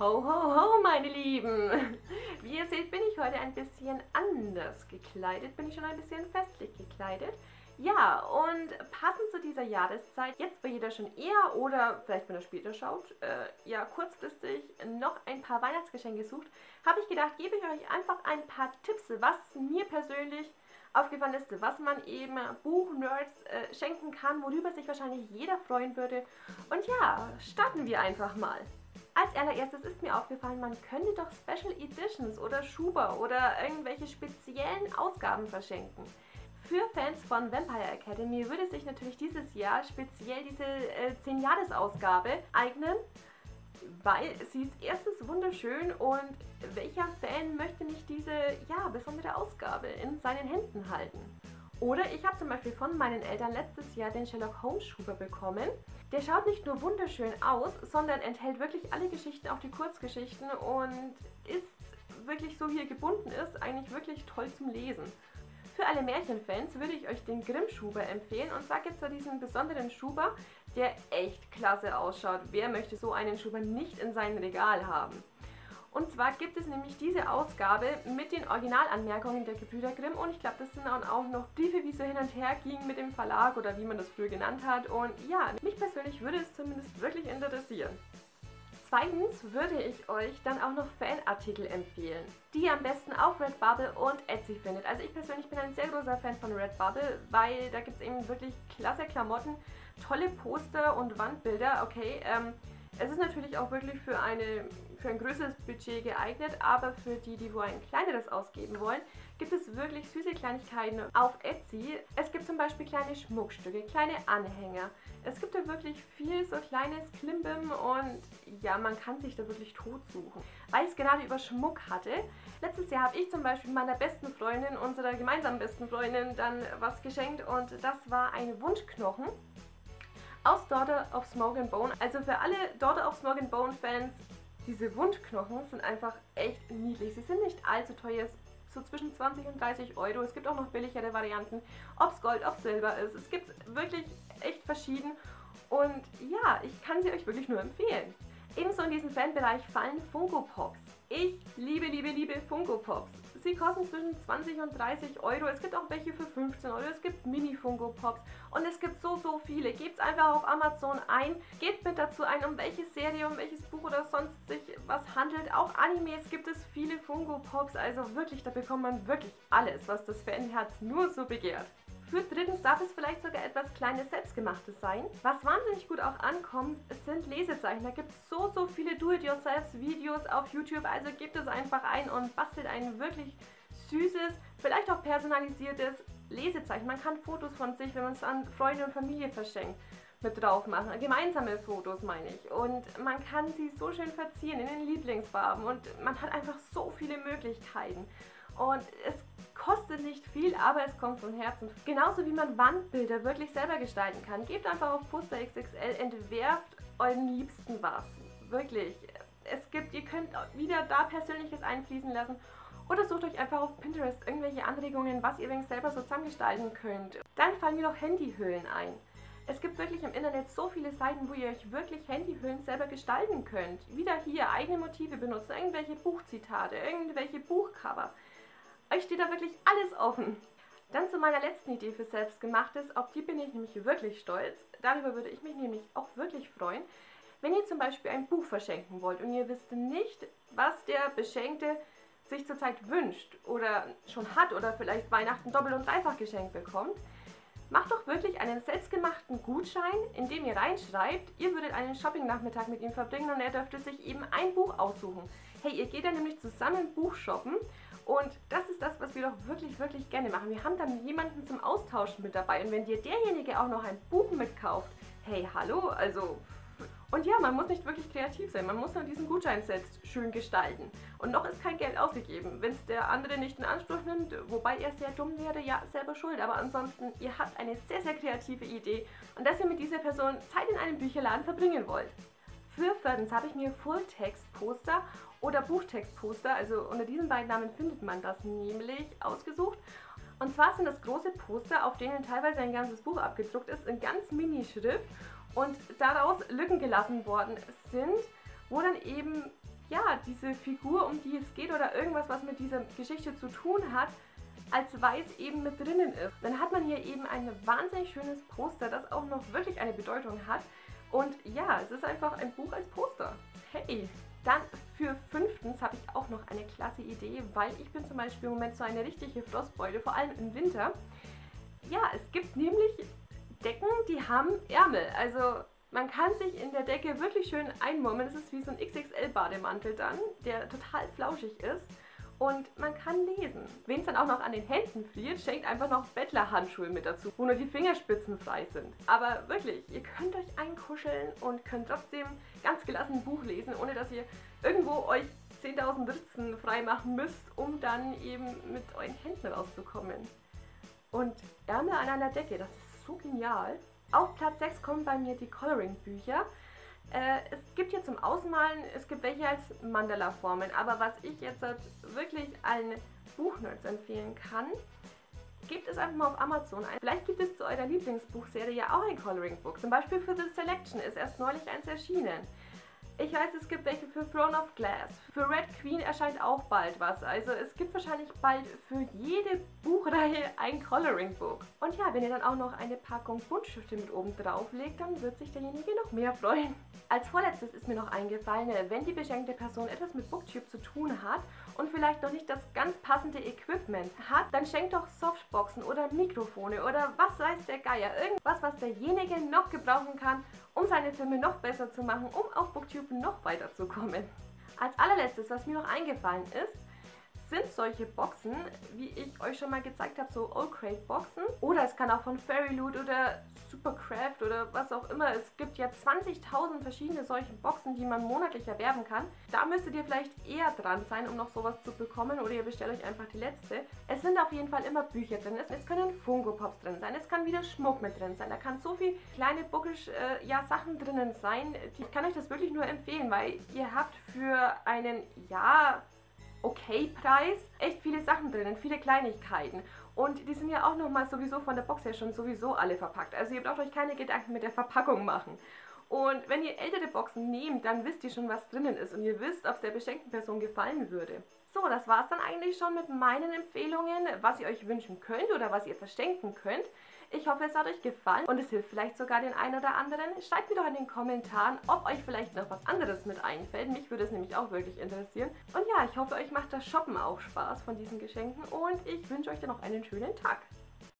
Ho, ho, ho, meine Lieben! Wie ihr seht, bin ich heute ein bisschen anders gekleidet, bin ich schon ein bisschen festlich gekleidet. Ja, und passend zu dieser Jahreszeit, jetzt wo jeder schon eher oder vielleicht wenn er später schaut, äh, ja kurzfristig noch ein paar Weihnachtsgeschenke sucht, habe ich gedacht, gebe ich euch einfach ein paar Tipps, was mir persönlich aufgefallen ist, was man eben Buchnerds äh, schenken kann, worüber sich wahrscheinlich jeder freuen würde. Und ja, starten wir einfach mal. Als allererstes ist mir aufgefallen, man könnte doch Special Editions oder Schuber oder irgendwelche speziellen Ausgaben verschenken. Für Fans von Vampire Academy würde sich natürlich dieses Jahr speziell diese äh, 10-Jahres-Ausgabe eignen, weil sie ist erstens wunderschön und welcher Fan möchte nicht diese ja, besondere Ausgabe in seinen Händen halten? Oder ich habe zum Beispiel von meinen Eltern letztes Jahr den Sherlock Holmes Schuber bekommen. Der schaut nicht nur wunderschön aus, sondern enthält wirklich alle Geschichten, auch die Kurzgeschichten und ist wirklich so wie er gebunden ist, eigentlich wirklich toll zum Lesen. Für alle Märchenfans würde ich euch den Grimm Schuber empfehlen und zwar gibt es da diesen besonderen Schuber, der echt klasse ausschaut. Wer möchte so einen Schuber nicht in seinem Regal haben? Und zwar gibt es nämlich diese Ausgabe mit den Originalanmerkungen der Gebrüder Grimm und ich glaube, das sind dann auch noch Briefe, wie so hin und her gingen mit dem Verlag oder wie man das früher genannt hat. Und ja, mich persönlich würde es zumindest wirklich interessieren. Zweitens würde ich euch dann auch noch Fanartikel empfehlen, die ihr am besten auf Redbubble und Etsy findet. Also ich persönlich bin ein sehr großer Fan von Redbubble, weil da gibt es eben wirklich klasse Klamotten, tolle Poster und Wandbilder. Okay, ähm, es ist natürlich auch wirklich für, eine, für ein größeres Budget geeignet, aber für die, die wohl ein kleineres ausgeben wollen, gibt es wirklich süße Kleinigkeiten auf Etsy. Es gibt zum Beispiel kleine Schmuckstücke, kleine Anhänger. Es gibt da wirklich viel so kleines Klimbim und ja, man kann sich da wirklich tot suchen. Weil ich es gerade über Schmuck hatte, letztes Jahr habe ich zum Beispiel meiner besten Freundin, unserer gemeinsamen besten Freundin, dann was geschenkt und das war ein Wunschknochen aus Daughter of Smoke and Bone. Also für alle Daughter of Smoke and Bone Fans, diese Wundknochen sind einfach echt niedlich. Sie sind nicht allzu teuer, so zwischen 20 und 30 Euro. Es gibt auch noch billigere Varianten, ob es Gold, ob Silber ist. Es gibt wirklich echt verschieden und ja, ich kann sie euch wirklich nur empfehlen. Ebenso in diesem Fanbereich fallen Funko Pops. Ich liebe, liebe, liebe Funko Pops. Sie kosten zwischen 20 und 30 Euro. Es gibt auch welche für 15 Euro. Es gibt Mini-Funko-Pops. Und es gibt so, so viele. Gebt es einfach auf Amazon ein. Gebt mit dazu ein, um welche Serie, um welches Buch oder sonst sich was handelt. Auch Animes gibt es viele Funko-Pops. Also wirklich, da bekommt man wirklich alles, was das Fanherz nur so begehrt. Für drittens darf es vielleicht sogar etwas kleines Selbstgemachtes sein. Was wahnsinnig gut auch ankommt, sind Lesezeichen. Da gibt es so, so viele Do-it-yourself-Videos auf YouTube. Also gebt es einfach ein und bastelt ein wirklich süßes, vielleicht auch personalisiertes Lesezeichen. Man kann Fotos von sich, wenn man es an Freunde und Familie verschenkt, mit drauf machen. Gemeinsame Fotos meine ich. Und man kann sie so schön verzieren in den Lieblingsfarben und man hat einfach so viele Möglichkeiten. Und es kostet nicht viel, aber es kommt von Herzen. Genauso wie man Wandbilder wirklich selber gestalten kann. Gebt einfach auf Poster XXL, entwerft euren Liebsten was. Wirklich. Es gibt, ihr könnt wieder da Persönliches einfließen lassen oder sucht euch einfach auf Pinterest irgendwelche Anregungen, was ihr übrigens selber so zusammengestalten könnt. Dann fallen mir noch Handyhüllen ein. Es gibt wirklich im Internet so viele Seiten, wo ihr euch wirklich Handyhüllen selber gestalten könnt. Wieder hier eigene Motive benutzen, irgendwelche Buchzitate, irgendwelche Buchcover. Euch steht da wirklich alles offen. Dann zu meiner letzten Idee für Selbstgemachtes, auf die bin ich nämlich wirklich stolz. Darüber würde ich mich nämlich auch wirklich freuen. Wenn ihr zum Beispiel ein Buch verschenken wollt und ihr wisst nicht, was der Beschenkte sich zurzeit wünscht oder schon hat oder vielleicht Weihnachten doppelt und dreifach geschenkt bekommt, macht doch wirklich einen selbstgemachten Gutschein, in dem ihr reinschreibt, ihr würdet einen Shopping-Nachmittag mit ihm verbringen und er dürfte sich eben ein Buch aussuchen. Hey, ihr geht dann nämlich zusammen Buch shoppen und das ist das, was wir doch wirklich, wirklich gerne machen. Wir haben dann jemanden zum Austauschen mit dabei. Und wenn dir derjenige auch noch ein Buch mitkauft, hey, hallo, also... Und ja, man muss nicht wirklich kreativ sein. Man muss nur diesen Gutschein selbst schön gestalten. Und noch ist kein Geld ausgegeben. Wenn es der andere nicht in Anspruch nimmt, wobei er sehr dumm wäre, ja, selber schuld. Aber ansonsten, ihr habt eine sehr, sehr kreative Idee und dass ihr mit dieser Person Zeit in einem Bücherladen verbringen wollt. Für viertens habe ich mir Fulltext-Poster oder Buchtext-Poster, also unter diesen beiden Namen findet man das nämlich, ausgesucht. Und zwar sind das große Poster, auf denen teilweise ein ganzes Buch abgedruckt ist, in ganz Mini-Schrift und daraus Lücken gelassen worden sind, wo dann eben ja, diese Figur, um die es geht oder irgendwas, was mit dieser Geschichte zu tun hat, als weiß eben mit drinnen ist. Dann hat man hier eben ein wahnsinnig schönes Poster, das auch noch wirklich eine Bedeutung hat. Und ja, es ist einfach ein Buch als Poster. Hey! Dann für fünftens habe ich auch noch eine klasse Idee, weil ich bin zum Beispiel im Moment so eine richtige Frostbeule, vor allem im Winter. Ja, es gibt nämlich Decken, die haben Ärmel. Also man kann sich in der Decke wirklich schön einmurmeln. Es ist wie so ein XXL-Bademantel dann, der total flauschig ist und man kann lesen. Wen es dann auch noch an den Händen friert, schenkt einfach noch Bettlerhandschuhe mit dazu, wo nur die Fingerspitzen frei sind. Aber wirklich, ihr könnt euch einkuscheln und könnt trotzdem ganz gelassen ein Buch lesen, ohne dass ihr irgendwo euch 10.000 Ritzen freimachen müsst, um dann eben mit euren Händen rauszukommen. Und Ärmel an einer Decke, das ist so genial. Auf Platz 6 kommen bei mir die Coloring-Bücher. Äh, es gibt hier zum Ausmalen, es gibt welche als Mandala-Formen, aber was ich jetzt halt wirklich allen Buchnerds empfehlen kann, gebt es einfach mal auf Amazon ein. Vielleicht gibt es zu eurer Lieblingsbuchserie ja auch ein Coloring-Book. Zum Beispiel für The Selection ist erst neulich eins erschienen. Ich weiß, es gibt welche für Throne of Glass. Für Red Queen erscheint auch bald was. Also es gibt wahrscheinlich bald für jede Buchreihe ein Coloring Book. Und ja, wenn ihr dann auch noch eine Packung Buntstifte mit oben drauf legt, dann wird sich derjenige noch mehr freuen. Als vorletztes ist mir noch eingefallen, wenn die beschenkte Person etwas mit Booktube zu tun hat und vielleicht noch nicht das ganz passende Equipment hat, dann schenkt doch Softboxen oder Mikrofone oder was weiß der Geier. Irgendwas, was derjenige noch gebrauchen kann, um seine Filme noch besser zu machen, um auf Booktube noch weiterzukommen. Als allerletztes, was mir noch eingefallen ist, sind solche Boxen, wie ich euch schon mal gezeigt habe, so Old Crate Boxen. Oder es kann auch von Fairy Loot oder Supercraft oder was auch immer. Es gibt ja 20.000 verschiedene solche Boxen, die man monatlich erwerben kann. Da müsstet ihr vielleicht eher dran sein, um noch sowas zu bekommen oder ihr bestellt euch einfach die letzte. Es sind auf jeden Fall immer Bücher drin. Es, es können Funko Pops drin sein. Es kann wieder Schmuck mit drin sein. Da kann so viel kleine Bookish äh, ja, Sachen drinnen sein. Ich kann euch das wirklich nur empfehlen, weil ihr habt für einen, ja, okay Preis echt viele Sachen drinnen, viele Kleinigkeiten. Und die sind ja auch nochmal sowieso von der Box her schon sowieso alle verpackt. Also ihr braucht euch keine Gedanken mit der Verpackung machen. Und wenn ihr ältere Boxen nehmt, dann wisst ihr schon, was drinnen ist und ihr wisst, ob es der beschenkten Person gefallen würde. So, das war es dann eigentlich schon mit meinen Empfehlungen, was ihr euch wünschen könnt oder was ihr verschenken könnt. Ich hoffe, es hat euch gefallen und es hilft vielleicht sogar den einen oder anderen. Schreibt mir doch in den Kommentaren, ob euch vielleicht noch was anderes mit einfällt. Mich würde es nämlich auch wirklich interessieren. Und ja, ich hoffe, euch macht das Shoppen auch Spaß von diesen Geschenken und ich wünsche euch dann noch einen schönen Tag.